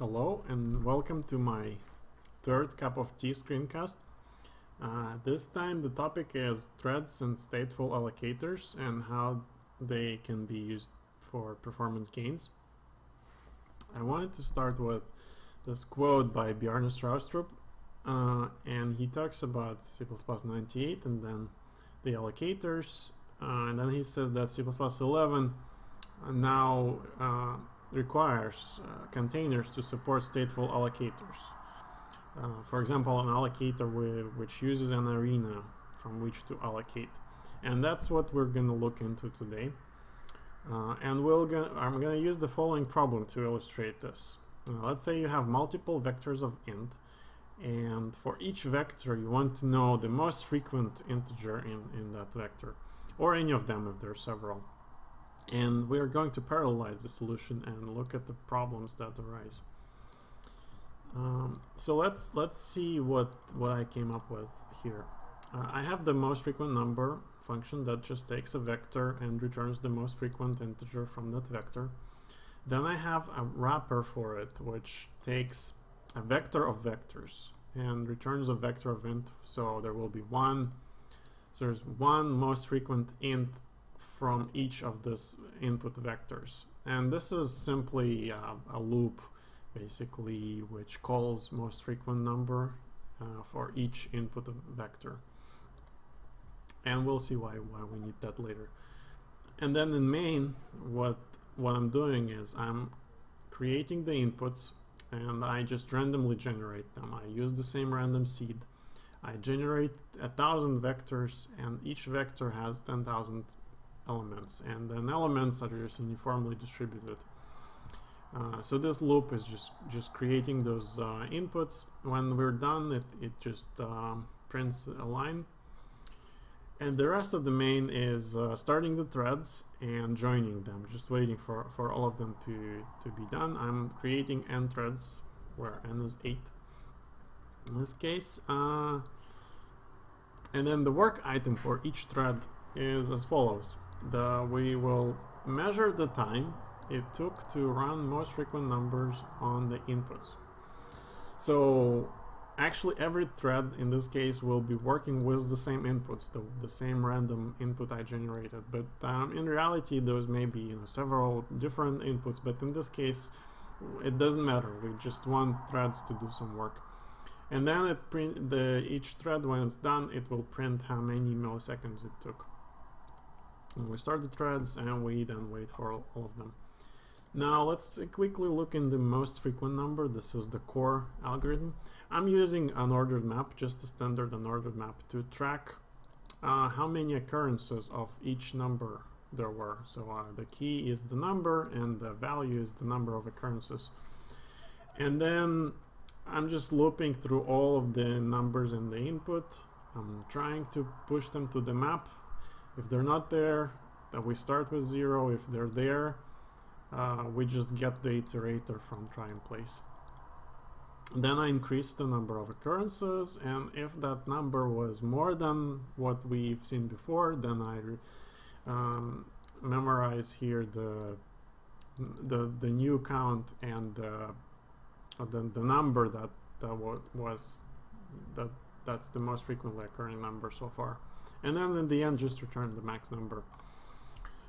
Hello and welcome to my third cup of tea screencast. Uh, this time the topic is threads and stateful allocators and how they can be used for performance gains. I wanted to start with this quote by Bjarne Stroustrup uh, and he talks about C++ 98 and then the allocators uh, and then he says that C++ 11 now uh, requires uh, containers to support stateful allocators. Uh, for example, an allocator which uses an arena from which to allocate. And that's what we're going to look into today. Uh, and we'll go I'm going to use the following problem to illustrate this. Uh, let's say you have multiple vectors of int, and for each vector you want to know the most frequent integer in, in that vector, or any of them if there are several and we are going to parallelize the solution and look at the problems that arise. Um, so let's let's see what what I came up with here. Uh, I have the most frequent number function that just takes a vector and returns the most frequent integer from that vector. Then I have a wrapper for it which takes a vector of vectors and returns a vector of int. So there will be one. So there's one most frequent int from each of these input vectors. And this is simply uh, a loop, basically, which calls most frequent number uh, for each input vector. And we'll see why, why we need that later. And then in main, what, what I'm doing is I'm creating the inputs and I just randomly generate them. I use the same random seed. I generate a thousand vectors and each vector has 10,000 elements and then elements are just uniformly distributed. Uh, so this loop is just just creating those uh, inputs. When we're done, it, it just um, prints a line. And the rest of the main is uh, starting the threads and joining them, just waiting for, for all of them to, to be done. I'm creating n threads, where n is 8 in this case. Uh, and then the work item for each thread is as follows the, we will measure the time it took to run most frequent numbers on the inputs. So actually every thread in this case will be working with the same inputs, the, the same random input I generated. But um, in reality, those may be you know, several different inputs, but in this case, it doesn't matter. We just want threads to do some work. And then it print the each thread when it's done, it will print how many milliseconds it took we start the threads and we then wait for all, all of them. Now let's quickly look in the most frequent number. This is the core algorithm. I'm using an unordered map, just a standard unordered map, to track uh, how many occurrences of each number there were. So uh, the key is the number and the value is the number of occurrences. And then I'm just looping through all of the numbers in the input. I'm trying to push them to the map if they're not there, then we start with zero. If they're there, uh, we just get the iterator from try_emplace. Then I increase the number of occurrences, and if that number was more than what we've seen before, then I um, memorize here the the the new count and uh, the the number that that was that that's the most frequently occurring number so far and then in the end just return the max number.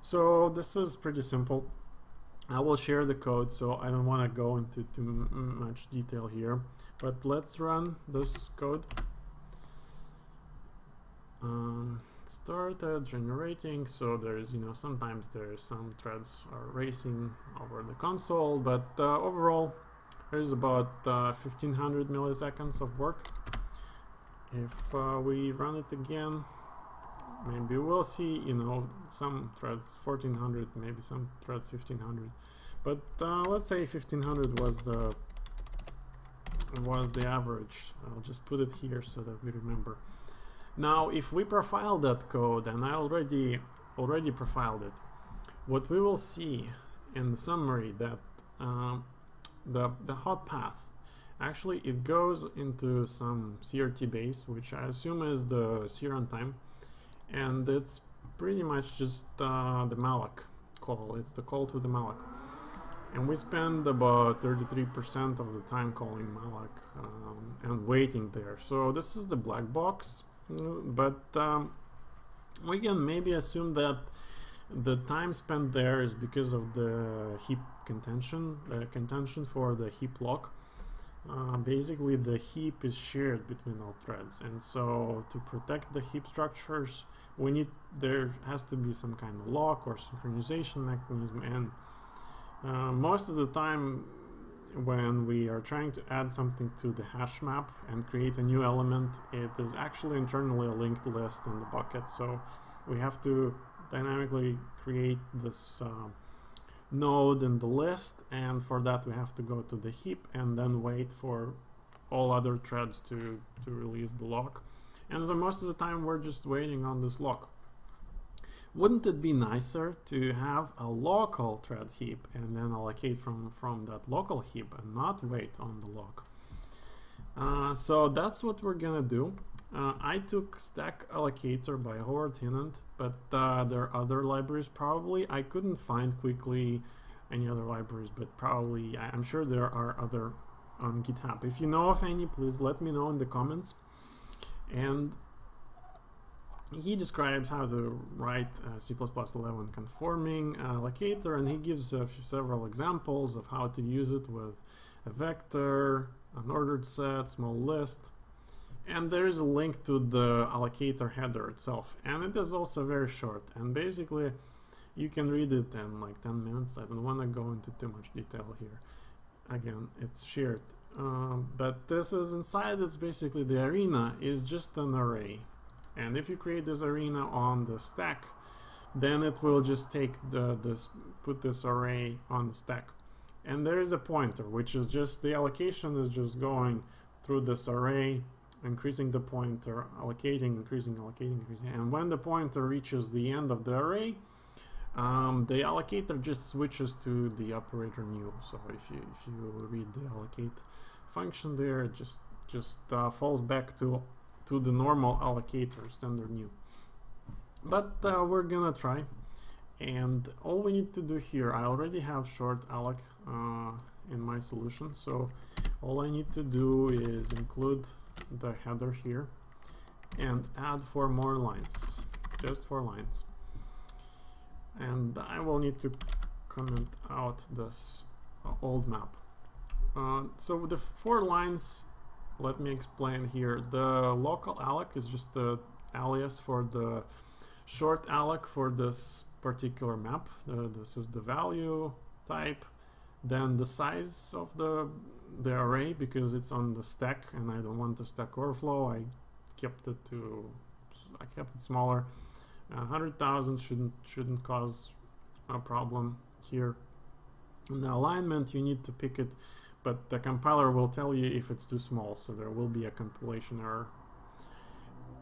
So this is pretty simple. I will share the code so I don't want to go into too much detail here but let's run this code. Um, started generating so there's you know sometimes there's some threads are racing over the console but uh, overall there's about uh, 1500 milliseconds of work if uh, we run it again maybe we'll see you know some threads 1400 maybe some threads 1500 but uh, let's say 1500 was the was the average. I'll just put it here so that we remember. Now if we profile that code and I already already profiled it what we will see in the summary that uh, the the hot path actually it goes into some CRT base which I assume is the C runtime and it's pretty much just uh, the malloc call. It's the call to the malloc. and we spend about 33% of the time calling malloc um, and waiting there. So this is the black box, but um, we can maybe assume that the time spent there is because of the heap contention, the contention for the heap lock. Uh, basically the heap is shared between all threads and so to protect the heap structures we need there has to be some kind of lock or synchronization mechanism and uh, most of the time when we are trying to add something to the hash map and create a new element it is actually internally a linked list in the bucket so we have to dynamically create this uh, node in the list and for that we have to go to the heap and then wait for all other threads to, to release the lock. And so most of the time we're just waiting on this lock. Wouldn't it be nicer to have a local thread heap and then allocate from, from that local heap and not wait on the lock? Uh, so that's what we're gonna do. Uh, I took Stack Allocator by Howard Hinnant, but uh, there are other libraries probably. I couldn't find quickly any other libraries, but probably I'm sure there are other on GitHub. If you know of any, please let me know in the comments. And he describes how to write uh, C++11 conforming allocator, and he gives uh, several examples of how to use it with a vector, an ordered set, small list, and there is a link to the allocator header itself. And it is also very short. And basically you can read it in like 10 minutes. I don't want to go into too much detail here. Again it's shared. Um, but this is inside it's basically the arena is just an array. And if you create this arena on the stack then it will just take the this put this array on the stack. And there is a pointer which is just the allocation is just going through this array increasing the pointer, allocating, increasing, allocating, increasing. And when the pointer reaches the end of the array, um, the allocator just switches to the operator new. So if you if you read the allocate function there, it just just uh, falls back to to the normal allocator standard new. But uh, we're gonna try, and all we need to do here, I already have short alloc uh, in my solution, so all I need to do is include the header here and add four more lines just four lines. And I will need to comment out this uh, old map. Uh, so the four lines let me explain here. The local alloc is just the alias for the short alloc for this particular map. Uh, this is the value type then the size of the the array because it's on the stack and I don't want the stack overflow. I kept it to I kept it smaller. Uh, 100,000 shouldn't shouldn't cause a problem here. In the alignment you need to pick it but the compiler will tell you if it's too small so there will be a compilation error.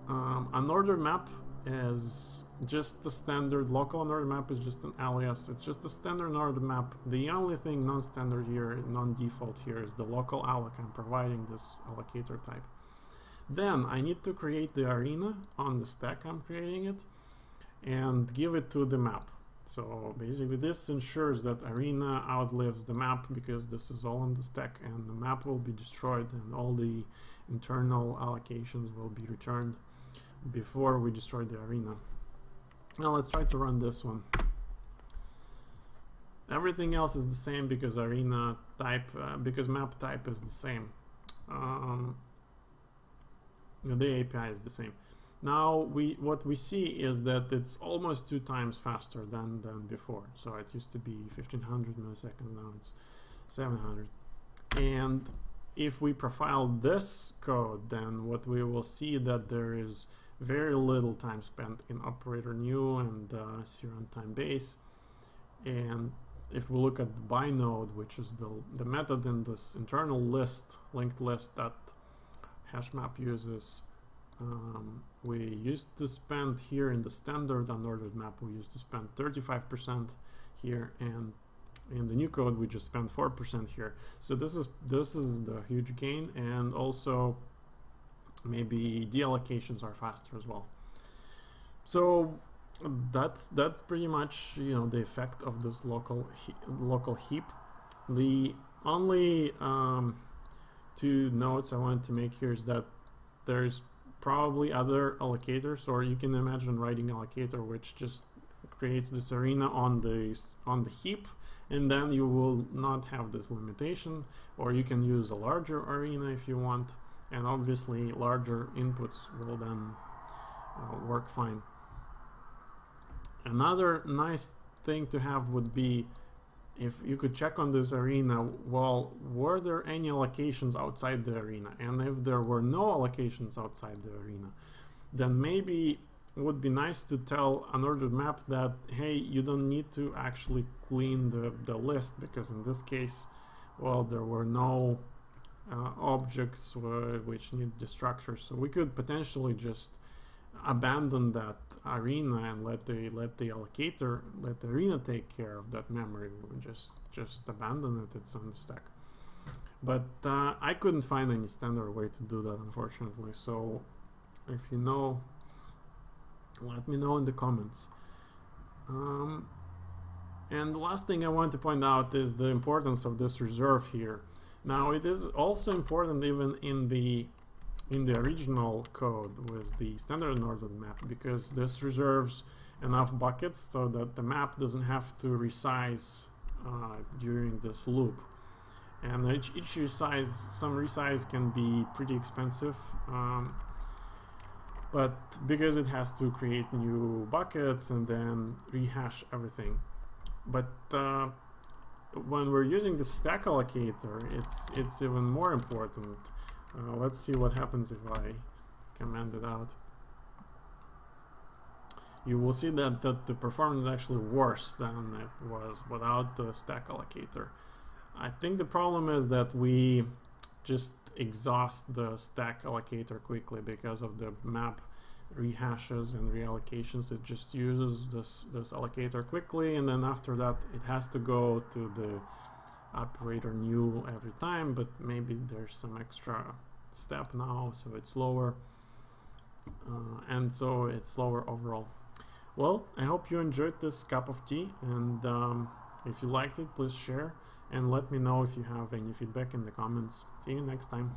Um, an unordered map is just the standard local unordered map is just an alias. It's just a standard unordered map. The only thing non-standard here non-default here is the local alloc I'm providing this allocator type. Then I need to create the arena on the stack I'm creating it and give it to the map. So basically this ensures that arena outlives the map because this is all on the stack and the map will be destroyed and all the internal allocations will be returned before we destroy the arena. Now let's try to run this one. Everything else is the same because arena type, uh, because map type is the same. Um, the API is the same. Now we what we see is that it's almost two times faster than than before. So it used to be 1500 milliseconds, now it's 700. And if we profile this code, then what we will see that there is very little time spent in operator new and uh, runtime base. And if we look at the _Buynode, which is the, the method in this internal list, linked list that HashMap uses, um, we used to spend here in the standard unordered map, we used to spend 35% here, and in the new code we just spent 4% here. So this is this is the huge gain, and also maybe deallocations are faster as well. So that's that's pretty much you know the effect of this local he local heap. The only um, two notes I want to make here is that there's probably other allocators, or you can imagine writing allocator which just creates this arena on the on the heap, and then you will not have this limitation. Or you can use a larger arena if you want, and obviously larger inputs will then uh, work fine. Another nice thing to have would be if you could check on this arena, well, were there any allocations outside the arena? And if there were no allocations outside the arena, then maybe it would be nice to tell unordered map that, hey, you don't need to actually clean the, the list because in this case, well, there were no uh, objects which need destructors. So we could potentially just abandon that arena and let the let the allocator let the arena take care of that memory. We just just abandon it it's on the stack. But uh, I couldn't find any standard way to do that unfortunately. So if you know let me know in the comments. Um, and the last thing I want to point out is the importance of this reserve here now it is also important even in the in the original code with the standard ordered map because this reserves enough buckets so that the map doesn't have to resize uh, during this loop. And each, each resize, some resize can be pretty expensive, um, but because it has to create new buckets and then rehash everything. But uh, when we're using the stack allocator, it's it's even more important uh, let's see what happens if I command it out. You will see that, that the performance is actually worse than it was without the stack allocator. I think the problem is that we just exhaust the stack allocator quickly because of the map rehashes and reallocations. It just uses this, this allocator quickly and then after that it has to go to the operator new every time, but maybe there's some extra step now, so it's slower. Uh, and so it's slower overall. Well, I hope you enjoyed this cup of tea, and um, if you liked it, please share, and let me know if you have any feedback in the comments. See you next time.